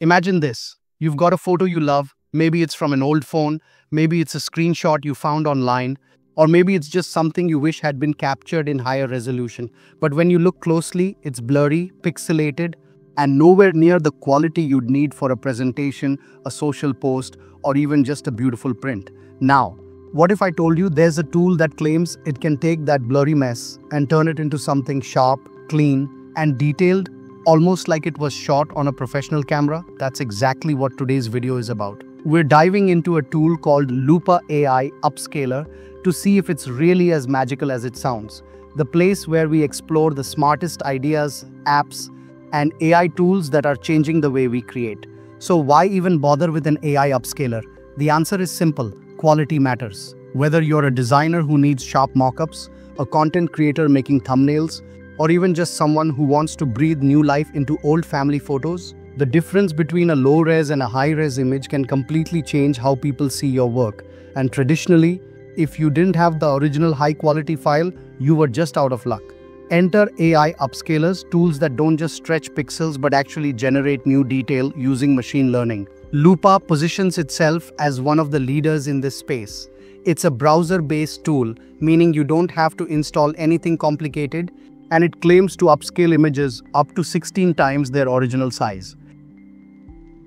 Imagine this. You've got a photo you love, maybe it's from an old phone, maybe it's a screenshot you found online, or maybe it's just something you wish had been captured in higher resolution. But when you look closely, it's blurry, pixelated, and nowhere near the quality you'd need for a presentation, a social post, or even just a beautiful print. Now, what if I told you there's a tool that claims it can take that blurry mess and turn it into something sharp, clean, and detailed, almost like it was shot on a professional camera? That's exactly what today's video is about. We're diving into a tool called Lupa AI Upscaler to see if it's really as magical as it sounds. The place where we explore the smartest ideas, apps, and AI tools that are changing the way we create. So, why even bother with an AI upscaler? The answer is simple quality matters. Whether you're a designer who needs sharp mockups, a content creator making thumbnails, or even just someone who wants to breathe new life into old family photos, the difference between a low res and a high res image can completely change how people see your work. And traditionally, if you didn't have the original high quality file, you were just out of luck. Enter AI upscalers, tools that don't just stretch pixels but actually generate new detail using machine learning. Lupa positions itself as one of the leaders in this space. It's a browser-based tool, meaning you don't have to install anything complicated, and it claims to upscale images up to 16 times their original size.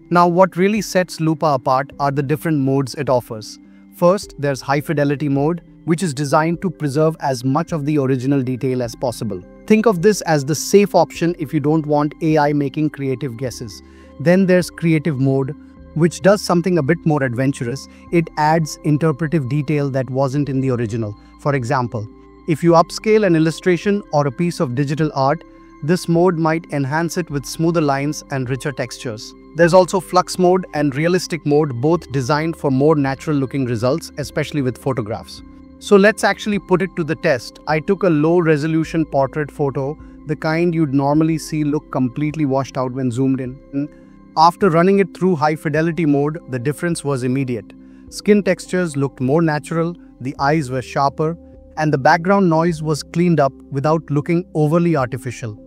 Now, what really sets Lupa apart are the different modes it offers. First, there's high fidelity mode, which is designed to preserve as much of the original detail as possible. Think of this as the safe option if you don't want AI making creative guesses. Then there's creative mode, which does something a bit more adventurous. It adds interpretive detail that wasn't in the original. For example, if you upscale an illustration or a piece of digital art, this mode might enhance it with smoother lines and richer textures. There's also flux mode and realistic mode, both designed for more natural looking results, especially with photographs. So let's actually put it to the test. I took a low resolution portrait photo, the kind you'd normally see look completely washed out when zoomed in. After running it through high fidelity mode, the difference was immediate. Skin textures looked more natural, the eyes were sharper, and the background noise was cleaned up without looking overly artificial.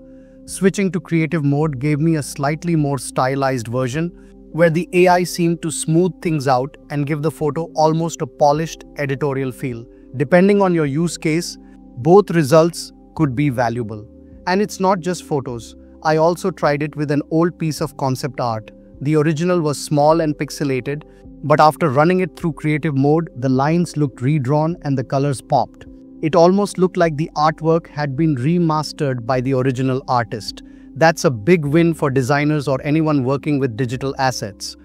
Switching to creative mode gave me a slightly more stylized version where the AI seemed to smooth things out and give the photo almost a polished editorial feel. Depending on your use case, both results could be valuable. And it's not just photos. I also tried it with an old piece of concept art. The original was small and pixelated, but after running it through creative mode, the lines looked redrawn and the colors popped. It almost looked like the artwork had been remastered by the original artist. That's a big win for designers or anyone working with digital assets.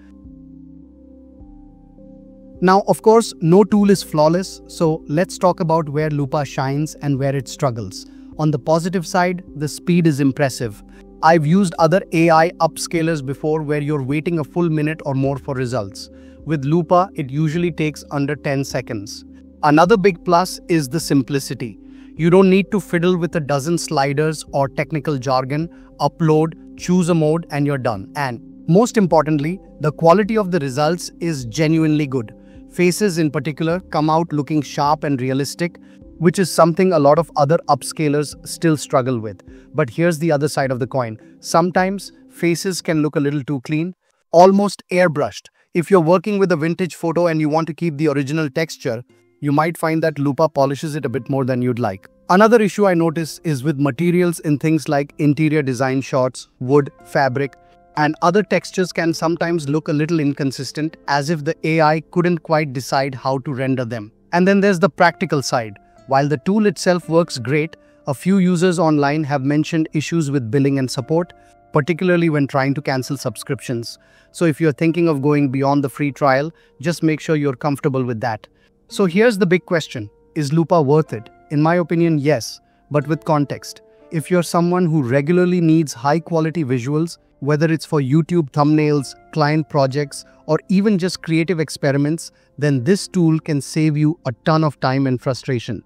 Now, of course, no tool is flawless, so let's talk about where Lupa shines and where it struggles. On the positive side, the speed is impressive. I've used other AI upscalers before where you're waiting a full minute or more for results. With Lupa, it usually takes under 10 seconds. Another big plus is the simplicity. You don't need to fiddle with a dozen sliders or technical jargon, upload, choose a mode, and you're done. And most importantly, the quality of the results is genuinely good. Faces in particular come out looking sharp and realistic, which is something a lot of other upscalers still struggle with. But here's the other side of the coin. Sometimes faces can look a little too clean, almost airbrushed. If you're working with a vintage photo and you want to keep the original texture, you might find that Lupa polishes it a bit more than you'd like. Another issue I notice is with materials in things like interior design shots, wood, fabric, and other textures can sometimes look a little inconsistent as if the AI couldn't quite decide how to render them. And then there's the practical side. While the tool itself works great, a few users online have mentioned issues with billing and support, particularly when trying to cancel subscriptions. So if you're thinking of going beyond the free trial, just make sure you're comfortable with that. So here's the big question Is Lupa worth it? In my opinion, yes, but with context. If you're someone who regularly needs high quality visuals, whether it's for YouTube thumbnails, client projects, or even just creative experiments, then this tool can save you a ton of time and frustration.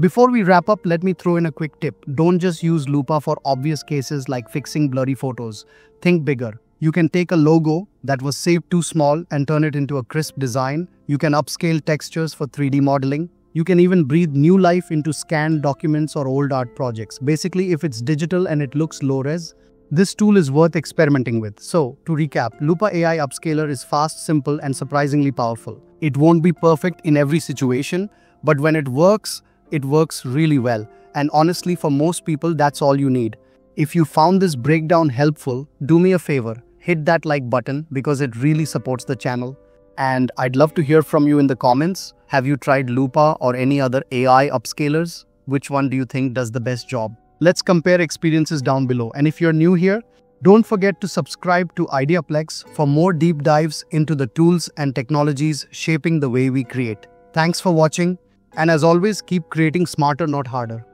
Before we wrap up, let me throw in a quick tip. Don't just use Lupa for obvious cases like fixing blurry photos. Think bigger. You can take a logo that was saved too small and turn it into a crisp design. You can upscale textures for 3D modeling. You can even breathe new life into scanned documents or old art projects. Basically, if it's digital and it looks low res, this tool is worth experimenting with. So, to recap, Lupa AI Upscaler is fast, simple, and surprisingly powerful. It won't be perfect in every situation, but when it works, it works really well. And honestly, for most people, that's all you need. If you found this breakdown helpful, do me a favor hit that like button because it really supports the channel. And I'd love to hear from you in the comments. Have you tried Lupa or any other AI upscalers? Which one do you think does the best job? Let's compare experiences down below. And if you're new here, don't forget to subscribe to Ideaplex for more deep dives into the tools and technologies shaping the way we create. Thanks for watching, and as always, keep creating smarter, not harder.